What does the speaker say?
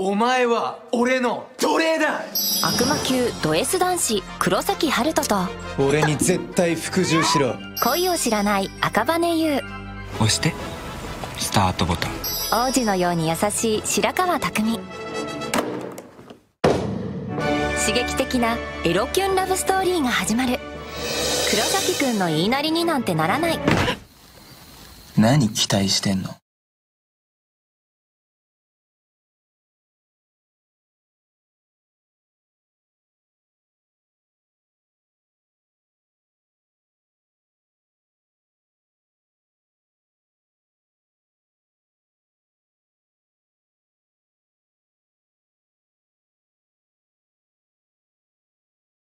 お前は俺の奴隷だ。悪魔級ド S 男子黒崎春人と。俺に絶対服従しろ。恋を知らない赤羽優。押して。スタートボタン。王子のように優しい白川匠刺激的なエロキュンラブストーリーが始まる。黒崎くんの言いなりになんてならない。何期待してんの？